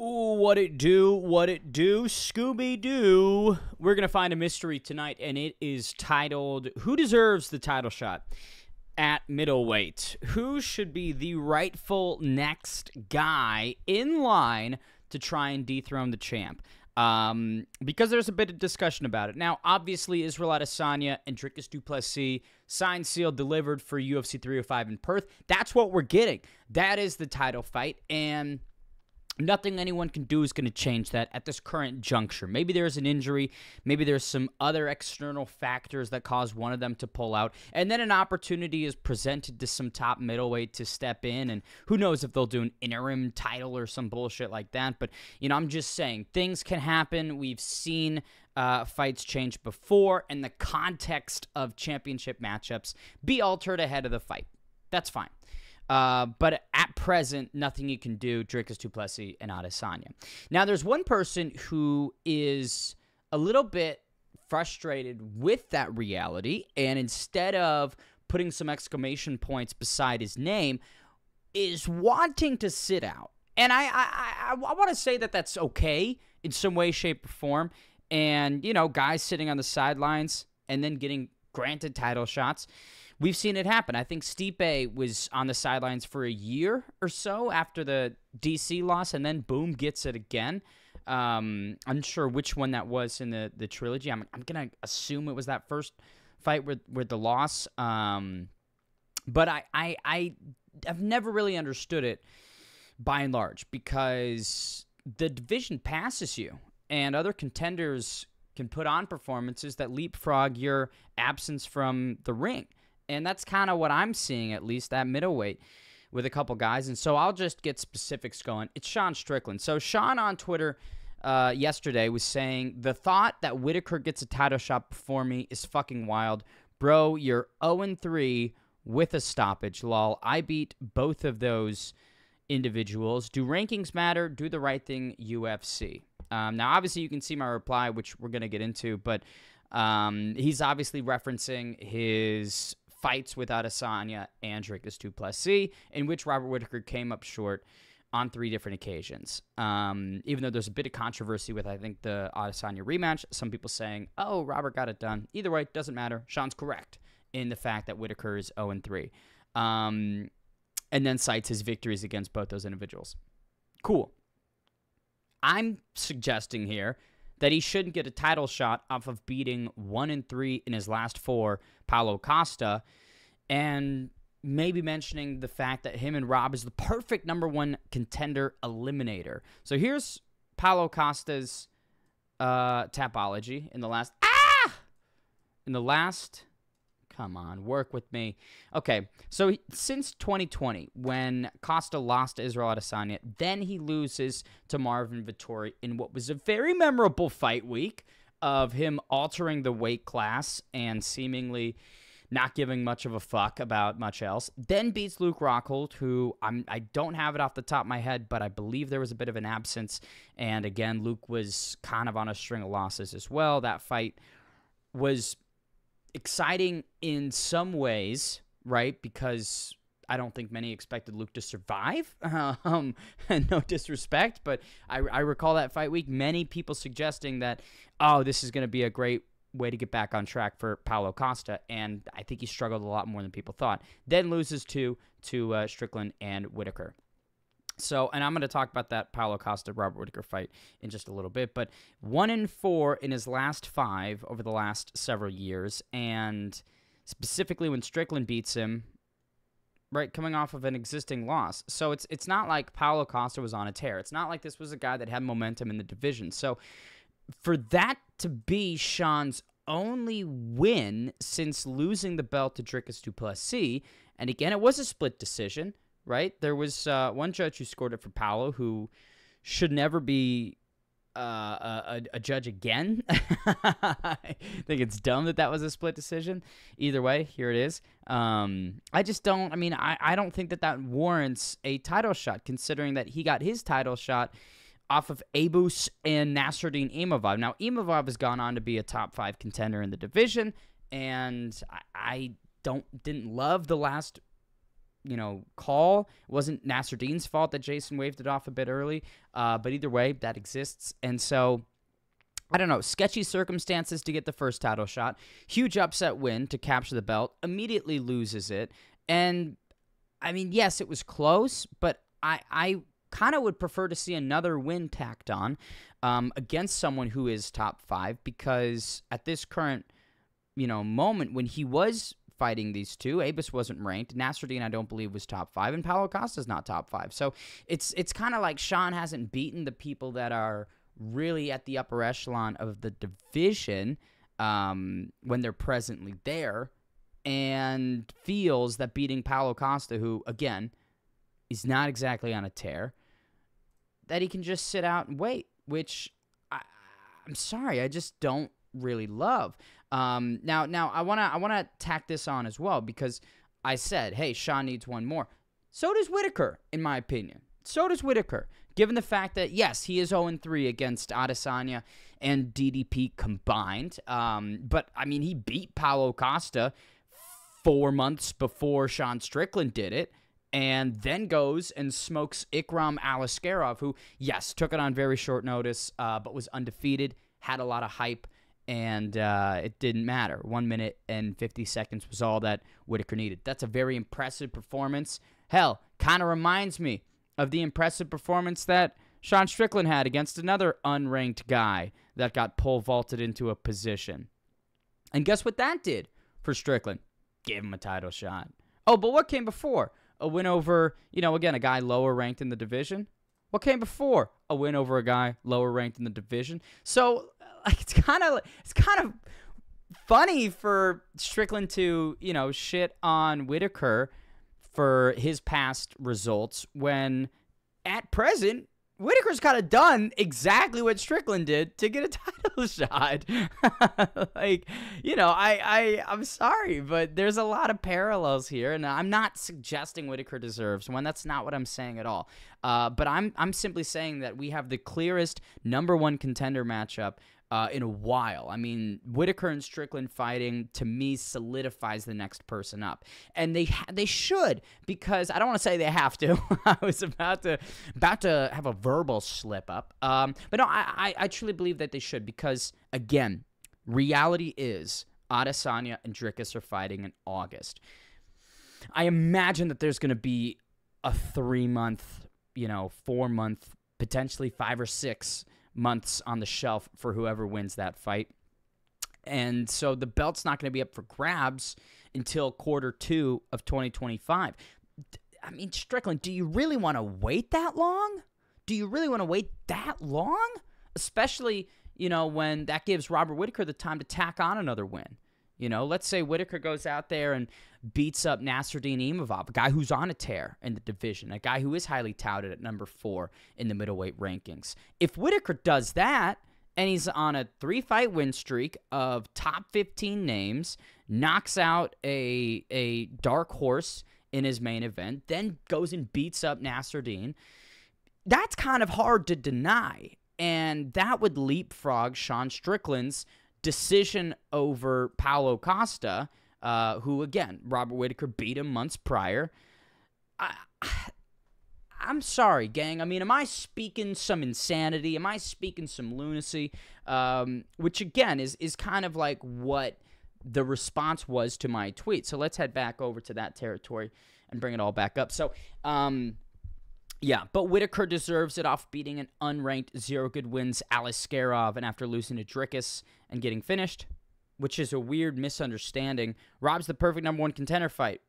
Ooh, what it do, what it do, Scooby Doo. We're going to find a mystery tonight, and it is titled Who Deserves the Title Shot at Middleweight? Who should be the rightful next guy in line to try and dethrone the champ? Um, because there's a bit of discussion about it. Now, obviously, Israel Adesanya and Dricus Du Plessis signed, sealed, delivered for UFC 305 in Perth. That's what we're getting. That is the title fight, and Nothing anyone can do is going to change that at this current juncture. Maybe there's an injury, maybe there's some other external factors that cause one of them to pull out, and then an opportunity is presented to some top middleweight to step in, and who knows if they'll do an interim title or some bullshit like that. But, you know, I'm just saying things can happen. We've seen uh, fights change before, and the context of championship matchups be altered ahead of the fight. That's fine. Uh, but at present, nothing you can do. Dricus Du Plessis and Adesanya. Now, there's one person who is a little bit frustrated with that reality, and instead of putting some exclamation points beside his name, is wanting to sit out. And I, I, I, I want to say that that's okay in some way, shape, or form. And you know, guys sitting on the sidelines and then getting granted title shots we've seen it happen. I think Stipe was on the sidelines for a year or so after the DC loss, and then boom, gets it again. Um, I'm unsure which one that was in the, the trilogy. I'm, I'm gonna assume it was that first fight with with the loss. Um, but I, I I have never really understood it by and large because the division passes you, and other contenders can put on performances that leapfrog your absence from the ring. And that's kind of what I'm seeing, at least at middleweight with a couple guys. And so I'll just get specifics going. It's Sean Strickland. So Sean on Twitter uh, yesterday was saying the thought that Whittaker gets a title shot before me is fucking wild. Bro, you're 0 3 with a stoppage. Lol. I beat both of those individuals. Do rankings matter? Do the right thing, UFC. Um, now, obviously, you can see my reply, which we're going to get into, but um, he's obviously referencing his fights with Adesanya and Dricus Du Plessis, in which Robert Whittaker came up short on three different occasions. Um, even though there's a bit of controversy with, I think, the Adesanya rematch, some people saying, oh, Robert got it done. Either way, doesn't matter. Sean's correct in the fact that Whittaker is 0 3. Um, and then cites his victories against both those individuals. Cool. I'm suggesting here that he shouldn't get a title shot off of beating one and three in his last four, Paulo Costa, and maybe mentioning the fact that him and Rob is the perfect number one contender eliminator. So here's Paulo Costa's uh, tapology in the last ah in the last Come on, work with me. Okay, so since 2020, when Costa lost to Israel Adesanya, then he loses to Marvin Vettori in what was a very memorable fight week of him altering the weight class and seemingly not giving much of a fuck about much else. Then beats Luke Rockhold, who I'm I don't have it off the top of my head, but I believe there was a bit of an absence. And again, Luke was kind of on a string of losses as well. That fight was exciting in some ways, right? Because I don't think many expected Luke to survive. Um, no disrespect, but I, I recall that fight week. Many people suggesting that, oh, this is going to be a great way to get back on track for Paulo Costa, and I think he struggled a lot more than people thought. Then loses to to uh, Strickland and Whittaker. So, and I'm going to talk about that Paulo Costa Robert Whittaker fight in just a little bit, but one in four in his last five over the last several years, and specifically when Strickland beats him, right, coming off of an existing loss. So it's it's not like Paulo Costa was on a tear. It's not like this was a guy that had momentum in the division. So for that to be Sean's only win since losing the belt to Dricus Du Plessis, and again, it was a split decision right? There was uh, one judge who scored it for Paulo who should never be uh, a, a, judge again. I think it's dumb that that was a split decision. Either way, here it is. Um, I just don't. I mean, I, I don't think that that warrants a title shot, considering that he got his title shot off of Abus and Nasruddin Imavov. Now, Imavov has gone on to be a top five contender in the division, and I, I don't didn't love the last you know, call. It wasn't Nasruddin's fault that Jason waved it off a bit early. Uh, but either way, that exists. And so, I don't know, sketchy circumstances to get the first title shot. Huge upset win to capture the belt. Immediately loses it. And I mean, yes, it was close, but I, I kind of would prefer to see another win tacked on um, against someone who is top five because at this current, you know, moment when he was fighting these two. Abus wasn't ranked. Nasruddin, I don't believe, was top five, and Paulo Costa's not top five. So it's it's kind of like Sean hasn't beaten the people that are really at the upper echelon of the division um, when they're presently there, and feels that beating Paulo Costa, who again is not exactly on a tear, that he can just sit out and wait. Which I, I'm sorry, I just don't really love. Um, now, now I wanna I wanna tack this on as well because I said, hey, Sean needs one more. So does Whittaker, in my opinion. So does Whittaker, given the fact that yes, he is 0 3 against Adesanya and DDP combined. Um, but I mean, he beat Paulo Costa four months before Sean Strickland did it and then goes and smokes Ikram Aliskerov, who, yes, took it on very short notice, uh, but was undefeated, had a lot of hype, and uh, it didn't matter. One minute and 50 seconds was all that Whittaker needed. That's a very impressive performance. Hell, kind of reminds me of the impressive performance that Sean Strickland had against another unranked guy that got pole vaulted into a position. And guess what that did for Strickland? Gave him a title shot. Oh, but what came before? A win over, you know, again, a guy lower ranked in the division? What came before? A win over a guy lower ranked in the division. So like it's kind of it's kind of funny for Strickland to you know shit on Whittaker for his past results when at present Whittaker's kind of done exactly what Strickland did to get a title shot. like, you know, I, I, I'm sorry, but there's a lot of parallels here, and I'm not suggesting Whittaker deserves one. That's not what I'm saying at all. Uh, but I'm, I'm simply saying that we have the clearest number one contender matchup uh, in a while. I mean, Whittaker and Strickland fighting to me solidifies the next person up, and they ha- they should because I don't want to say they have to. I was about to about to have a verbal slip up, um, but no, I, I I truly believe that they should because again, reality is Adesanya and Dricus are fighting in August. I imagine that there's going to be a three month, you know, four month, potentially five or six months on the shelf for whoever wins that fight. And so the belt's not going to be up for grabs until quarter two of 2025. I mean, Strickland, do you really want to wait that long? Do you really want to wait that long? Especially, you know, when that gives Robert Whittaker the time to tack on another win. You know, let's say Whittaker goes out there and beats up Nasruddin Imavov, a guy who's on a tear in the division, a guy who is highly touted at number four in the middleweight rankings. If Whittaker does that, and he's on a three fight win streak of top 15 names, knocks out a, a dark horse in his main event, then goes and beats up Nasruddin. That's kind of hard to deny. And that would leapfrog Sean Strickland's decision over Paulo Costa, uh, who again Robert Whittaker beat him months prior. I, I'm sorry, gang. I mean, am I speaking some insanity? Am I speaking some lunacy? Um, which again is is kind of like what the response was to my tweet. So let's head back over to that territory and bring it all back up. So, um, yeah, but Whittaker deserves it off beating an unranked zero good wins Aliskerov and after losing to Dricus and getting finished, which is a weird misunderstanding. Rob's the perfect number one contender fight,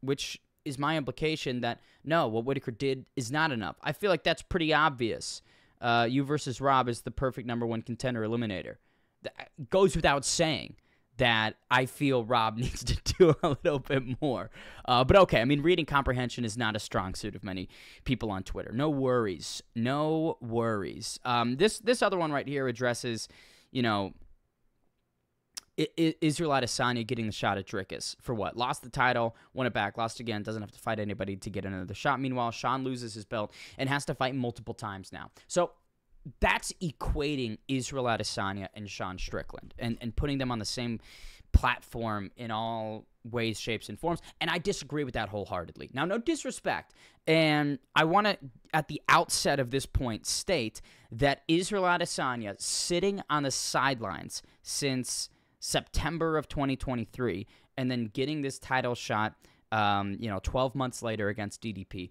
which is my implication that no, what Whittaker did is not enough. I feel like that's pretty obvious. Uh, you versus Rob is the perfect number one contender eliminator. That goes without saying that I feel Rob needs to do a little bit more. Uh, but okay, I mean, reading comprehension is not a strong suit of many people on Twitter. No worries, no worries. Um, this this other one right here addresses, you know. Israel Adesanya getting the shot at Dricus for what? Lost the title, won it back, lost again, doesn't have to fight anybody to get another shot. Meanwhile, Sean loses his belt and has to fight multiple times now. So that's equating Israel Adesanya and Sean Strickland and, and putting them on the same platform in all ways, shapes, and forms. And I disagree with that wholeheartedly. Now, no disrespect. And I want to, at the outset of this point, state that Israel Adesanya, sitting on the sidelines since September of 2023, and then getting this title shot, um, you know, 12 months later against DDP,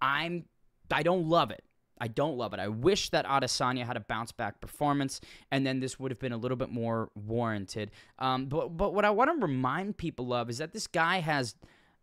I'm, I don't love it. I don't love it. I wish that Adesanya had a bounce back performance, and then this would have been a little bit more warranted. Um, but but what I want to remind people of is that this guy has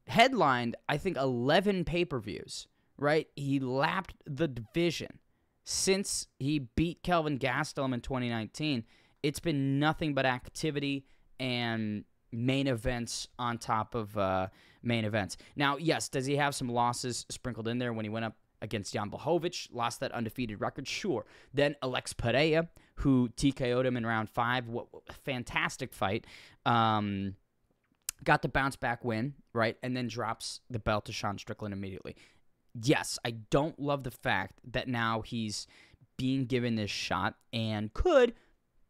headlined, I think, eleven pay per views. Right? He lapped the division since he beat Kelvin Gastelum in 2019. It's been nothing but activity and main events on top of uh, main events. Now, yes, does he have some losses sprinkled in there when he went up against Jan Blachowicz, lost that undefeated record, sure. Then Alex Pereira, who TKO'd him in round five, what, what fantastic fight. Um, got the bounce back win, right? And then drops the belt to Sean Strickland immediately. Yes, I don't love the fact that now he's being given this shot and could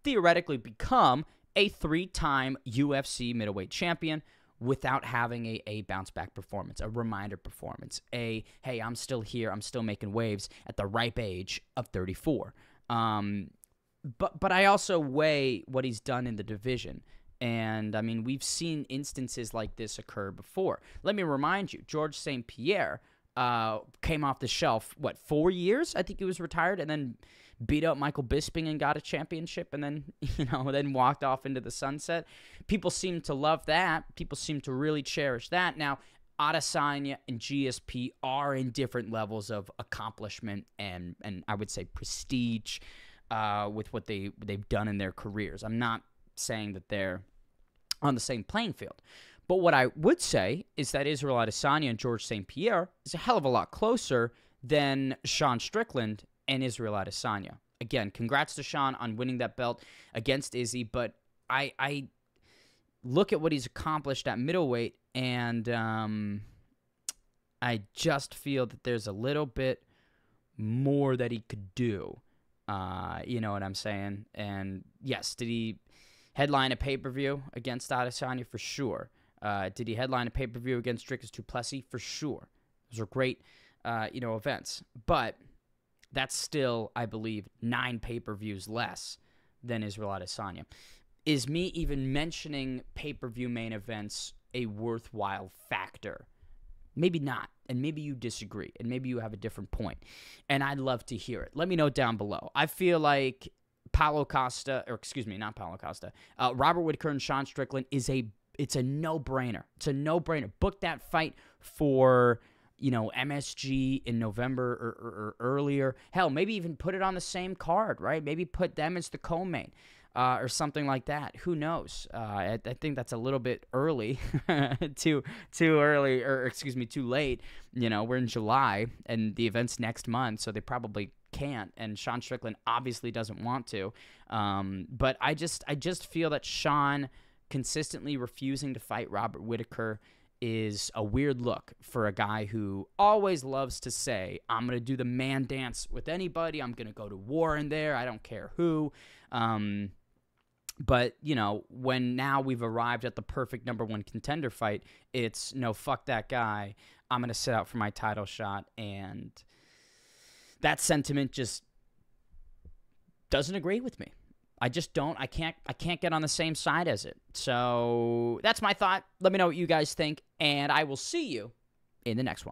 theoretically become a three time UFC middleweight champion without having a, a bounce back performance, a reminder performance, a hey, I'm still here, I'm still making waves at the ripe age of 34. Um, but but I also weigh what he's done in the division. And I mean, we've seen instances like this occur before. Let me remind you, George St. Pierre uh, came off the shelf, what, four years? I think he was retired, and then beat up Michael Bisping and got a championship and then, you know, then walked off into the sunset. People seem to love that. People seem to really cherish that. Now, Adesanya and GSP are in different levels of accomplishment and and I would say prestige uh, with what they they've done in their careers. I'm not saying that they're on the same playing field. But what I would say is that Israel Adesanya and George St. Pierre is a hell of a lot closer than Sean Strickland and Israel Adesanya. Again, congrats to Sean on winning that belt against Izzy, but I I look at what he's accomplished at middleweight, and um, I just feel that there's a little bit more that he could do. Uh, you know what I'm saying? And yes, did he headline a pay per view against Adesanya for sure? Uh, did he headline a pay per view against Dricus Du Plessis for sure? Those are great, uh, you know, events. But that's still, I believe, nine pay per views less than Israel Adesanya. Is me even mentioning pay per view main events a worthwhile factor? Maybe not. And maybe you disagree. And maybe you have a different point. And I'd love to hear it. Let me know down below. I feel like Paulo Costa, or excuse me, not Paulo Costa, uh, Robert Whittaker and Sean Strickland is a it's a no brainer. It's a no brainer. Book that fight for you know, MSG in November or, or, or, earlier. Hell, maybe even put it on the same card, right? Maybe put them as the co-main. Uh, or something like that. Who knows? Uh, I, I, think that's a little bit early, too too early, or excuse me, too late. You know, we're in July and the event's next month, so they probably can't. And Sean Strickland obviously doesn't want to. Um, but I just I just feel that Sean consistently refusing to fight Robert Whitaker is a weird look for a guy who always loves to say, I'm going to do the man dance with anybody. I'm going to go to war in there. I don't care who. Um, but, you know, when now we've arrived at the perfect number one contender fight, it's no, fuck that guy. I'm going to sit out for my title shot. And that sentiment just doesn't agree with me. I just don't. I can't. I can't get on the same side as it. So that's my thought. Let me know what you guys think, and I will see you in the next one.